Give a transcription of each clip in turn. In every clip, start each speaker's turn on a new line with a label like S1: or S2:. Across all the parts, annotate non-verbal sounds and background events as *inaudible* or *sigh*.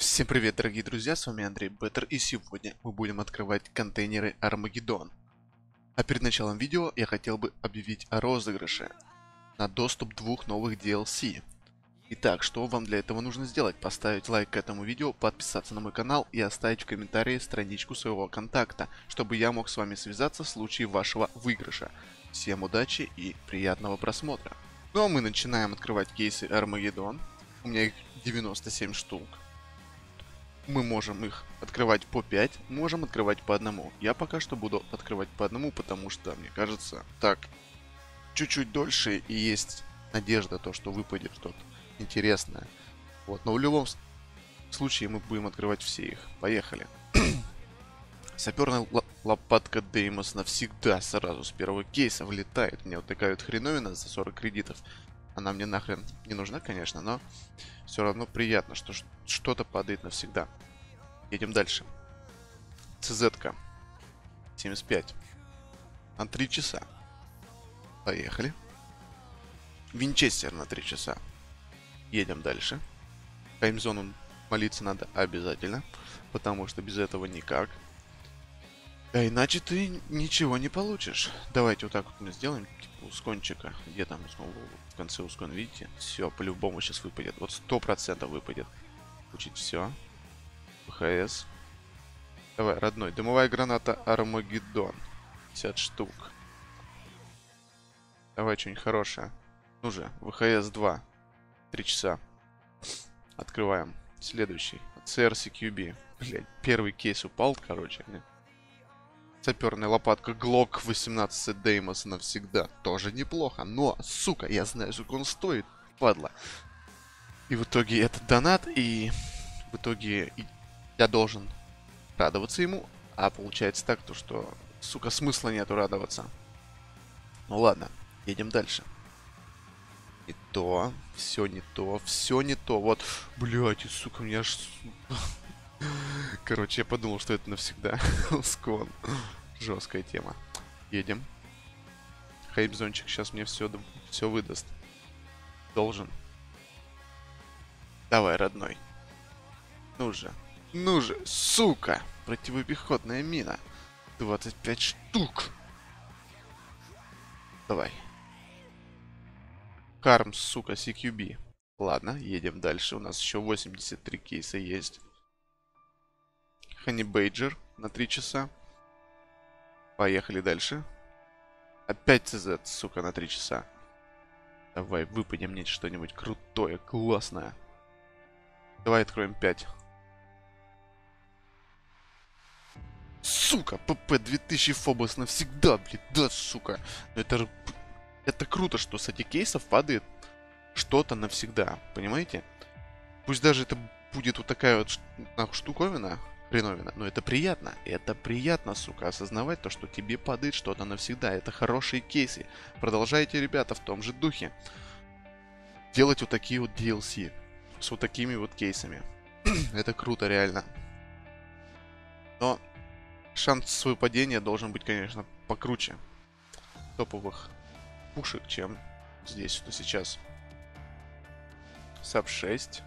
S1: Всем привет, дорогие друзья, с вами Андрей Беттер, и сегодня мы будем открывать контейнеры Армагеддон. А перед началом видео я хотел бы объявить о розыгрыше на доступ двух новых DLC. Итак, что вам для этого нужно сделать? Поставить лайк к этому видео, подписаться на мой канал и оставить в комментарии страничку своего контакта, чтобы я мог с вами связаться в случае вашего выигрыша. Всем удачи и приятного просмотра. Ну а мы начинаем открывать кейсы Армагеддон. У меня их 97 штук. Мы можем их открывать по 5, можем открывать по одному. Я пока что буду открывать по одному, потому что, мне кажется, так чуть-чуть дольше и есть надежда, то, что выпадет что-то интересное. Вот, но в любом случае мы будем открывать все их. Поехали. *clears throat* Саперная лопатка Деймос навсегда сразу с первого кейса влетает. Мне вот такая вот хреновина за 40 кредитов. Она мне нахрен не нужна, конечно, но все равно приятно, что что-то падает навсегда. Едем дальше. CZ-ка. 75. На 3 часа. Поехали. Винчестер на 3 часа. Едем дальше. Таймзону молиться надо обязательно, потому что без этого никак. А иначе ты ничего не получишь. Давайте вот так вот мы сделаем, типа ускончика. Где там ускон? В конце ускон, видите? Все, по-любому сейчас выпадет. Вот сто процентов выпадет. Учить все. ВХС. Давай, родной. Дымовая граната Армагеддон. 50 штук. Давай что-нибудь хорошее. Ну же, ВХС 2. 3 часа. Открываем. Следующий. CRCQB. Блять, первый кейс упал, короче. Саперная лопатка Glock 18 Деймос навсегда. Тоже неплохо. Но, сука, я знаю, сколько он стоит. Падла. И в итоге это донат, и в итоге я должен радоваться ему. А получается так, то что, сука, смысла нету радоваться. Ну ладно, едем дальше. Не то, все не то, все не то. Вот, блядь, сука, меня аж... *laughs* Короче, я подумал, что это навсегда. *laughs* Скон. Жесткая тема. Едем. Хайпзончик сейчас мне все, все выдаст. Должен. Давай, родной. Ну же. Ну же, сука! Противопехотная мина. 25 штук. Давай. Карм, сука, CQB. Ладно, едем дальше. У нас еще 83 кейса есть. Хани Бейджер на 3 часа. Поехали дальше. Опять CZ, сука, на 3 часа. Давай, выпадем мне что-нибудь крутое, классное. Давай откроем 5. Сука, ПП 2000 Фобос навсегда, блин, да, сука. Но это, это круто, что с этих кейсов падает что-то навсегда, понимаете? Пусть даже это будет вот такая вот штуковина, хреновина. Но это приятно. Это приятно, сука, осознавать то, что тебе падает что-то навсегда. Это хорошие кейсы. Продолжайте, ребята, в том же духе. Делать вот такие вот DLC. С вот такими вот кейсами. *clears throat* это круто, реально. Но шанс выпадения должен быть, конечно, покруче топовых пушек, чем здесь, что сейчас. САП 6.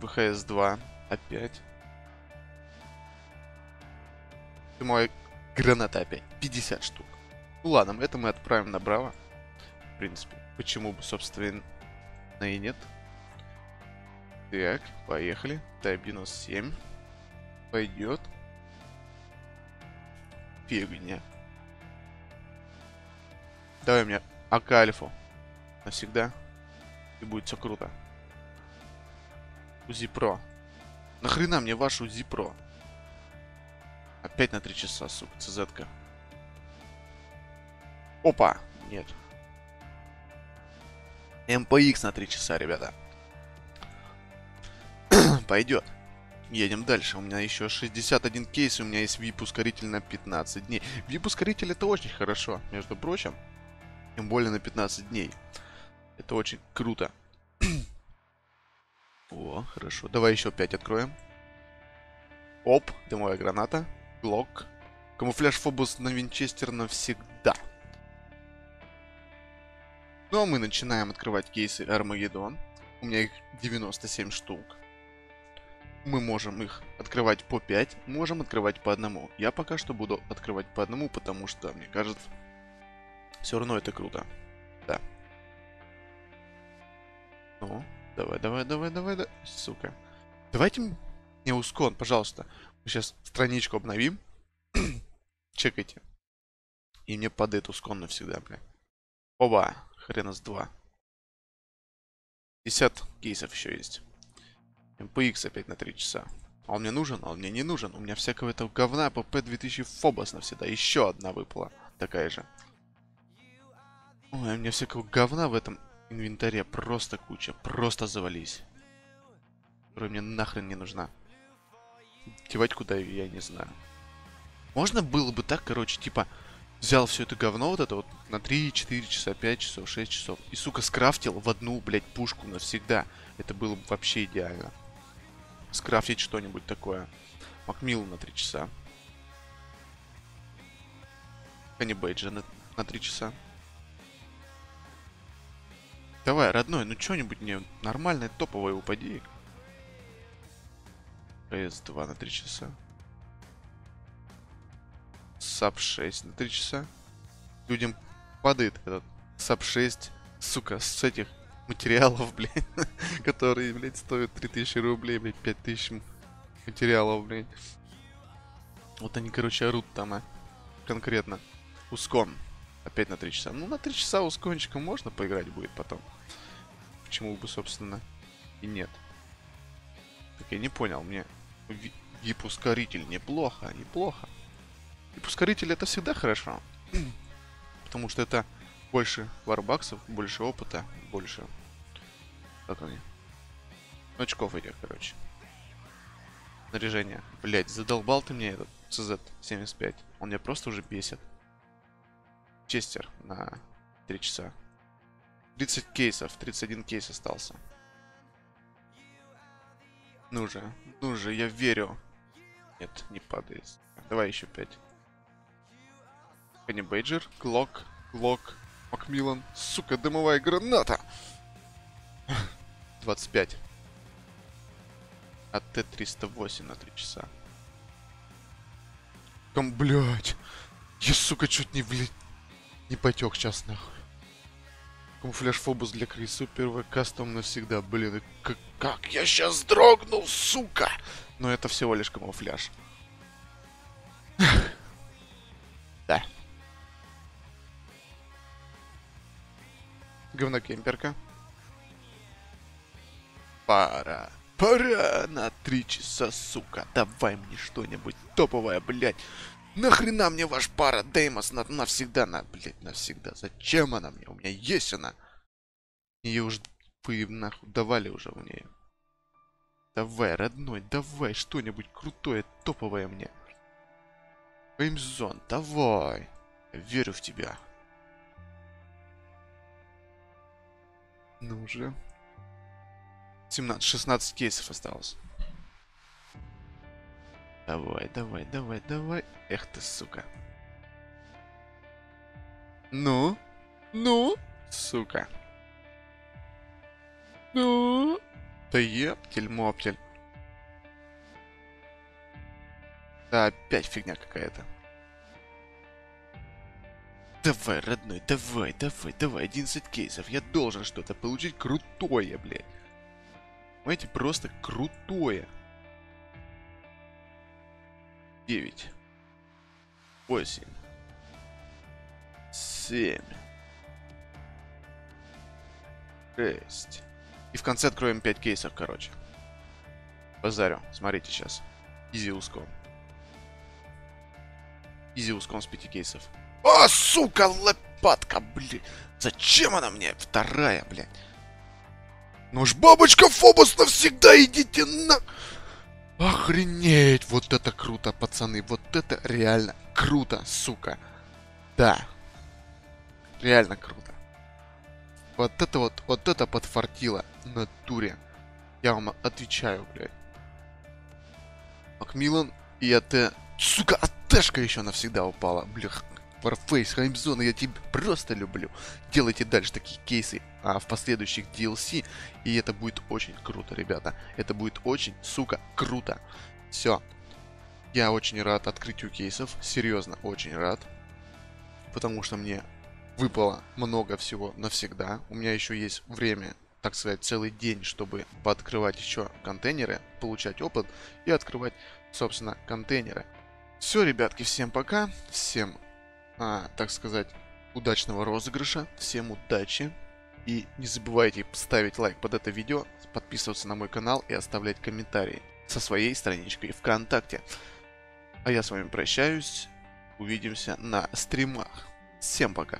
S1: ВХС 2. Опять. Ты мой граната опять. 50 штук. Ну ладно, это мы отправим на Браво. В принципе. Почему бы, собственно, и нет. Так, поехали. Type 97. Пойдет. Фигня. Давай мне Акальфу. Навсегда. И будет все круто. Узи Про. Нахрена мне вашу Зипро? Опять на 3 часа, сука, ЦЗ-ка. Опа! Нет. МПХ на 3 часа, ребята. *coughs* Пойдет. Едем дальше. У меня еще 61 кейс, у меня есть VIP-ускоритель на 15 дней. VIP-ускоритель это очень хорошо, между прочим. Тем более на 15 дней. Это очень круто. *clears throat* О, хорошо. Давай еще 5 откроем. Оп, дымовая граната. Глок. Камуфляж Фобус на Винчестер навсегда. Ну а мы начинаем открывать кейсы Армагеддон. У меня их 97 штук. Мы можем их открывать по 5, можем открывать по одному. Я пока что буду открывать по одному, потому что, мне кажется, все равно это круто. Да. Ну, давай, давай, давай, давай, да. Сука. Давайте мне ускон, пожалуйста. Мы сейчас страничку обновим. *clears throat* Чекайте. И мне падает ускон навсегда, бля. Оба. Хрена с два. 50 кейсов еще есть. MPX опять на 3 часа. А он мне нужен? А он мне не нужен. У меня всякого этого говна pp 2000 Фобос навсегда. Еще одна выпала. Такая же. Ой, у меня всякого говна в этом инвентаре просто куча. Просто завались. Которая мне нахрен не нужна. Девать куда я не знаю. Можно было бы так, короче, типа, взял все это говно вот это вот на 3, 4 часа, 5 часов, 6 часов. И, сука, скрафтил в одну, блядь, пушку навсегда. Это было бы вообще идеально скрафтить что-нибудь такое. McMillan на 3 часа. Honey Badger на, на 3 часа. Давай, родной, ну что-нибудь мне нормальное, топовое упади. PS2 на 3 часа. САП 6 на 3 часа. Людям падает этот САП 6, сука, с этих материалов, блядь, *laughs* которые, блядь, стоят 3000 рублей, блядь, 5000 материалов, блядь. Вот они, короче, орут там, а. Конкретно. Ускон. Опять на 3 часа. Ну, на 3 часа ускончиком можно поиграть будет потом. Почему бы, собственно, и нет. Так я не понял, мне вип-ускоритель неплохо, неплохо. Вип-ускоритель это всегда хорошо. *clears throat* Потому что это больше варбаксов, больше опыта, больше... Как они? Очков этих, короче. Снаряжение. Блять, задолбал ты мне этот CZ75. Он меня просто уже бесит. Честер на 3 часа. 30 кейсов, 31 кейс остался. Ну же, ну же, я верю. Нет, не падает. Давай еще 5. Пенни Бейджер, Глок, Глок, Макмиллан. Сука, дымовая граната. *laughs* 25. А Т-308 на 3 часа. Там, блядь. Я, сука, чуть не, блядь, не потек сейчас, нахуй. Камуфляж Фобус для крысу, первый кастом навсегда. Блин, как, как я сейчас дрогнул, сука! Но это всего лишь камуфляж. *laughs* Говнокемперка. Пора. Пора на три часа, сука. Давай мне что-нибудь топовое, блядь. Нахрена мне ваш пара Деймос на, навсегда, на, блядь, навсегда. Зачем она мне? У меня есть она. Ее уже вы нахуй давали уже в нее. Давай, родной, давай что-нибудь крутое, топовое мне. Геймзон, давай. верю в тебя. Ну же. 17, 16 кейсов осталось. Давай, давай, давай, давай. Эх ты, сука. Ну? Ну? Сука. Ну? Да ептель-моптель. Да, опять фигня какая-то. Давай, родной, давай, давай, давай, 11 кейсов. Я должен что-то получить крутое, блядь. Понимаете, просто крутое. 9. 8. 7. 6. И в конце откроем 5 кейсов, короче. Базарю. Смотрите сейчас. Изи уском. Изи уском с 5 кейсов. О, сука, лопатка, блин. Зачем она мне? Вторая, блядь. Ну ж, бабочка Фобос навсегда идите на... Охренеть! Вот это круто, пацаны. Вот это реально круто, сука. Да. Реально круто. Вот это вот, вот это подфартило на туре. Я вам отвечаю, блядь. Макмиллан и АТ... Сука, АТшка еще навсегда упала. Бля, Warface, Хаймзона, я тебя просто люблю. Делайте дальше такие кейсы а, в последующих DLC. И это будет очень круто, ребята. Это будет очень, сука, круто. Все. Я очень рад открытию кейсов. Серьезно, очень рад. Потому что мне выпало много всего навсегда. У меня еще есть время, так сказать, целый день, чтобы пооткрывать еще контейнеры, получать опыт и открывать, собственно, контейнеры. Все, ребятки, всем пока. Всем, а, так сказать, удачного розыгрыша. Всем удачи. И не забывайте ставить лайк под это видео, подписываться на мой канал и оставлять комментарии со своей страничкой ВКонтакте. А я с вами прощаюсь. Увидимся на стримах. Всем пока.